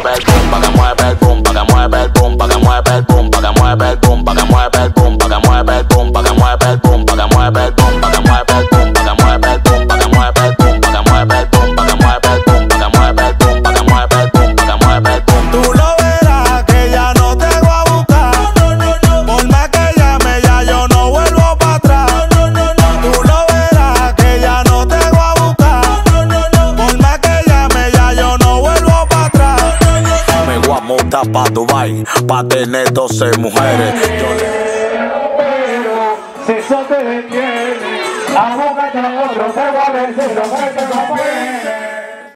mueve el boom, pa' que mueve el boom, pa' que mueve el boom, pa' que mueve el boom, pa' que mueve el boom, pa' que mueve el boom, pa' que mueve el boom, pa' que mueve el boom, pa' que mueve el boom, montar pa' Dubai, pa' tener 12 mujeres. Yo le- Si eso te detiene, abócate a otro, te voy a decir conviene.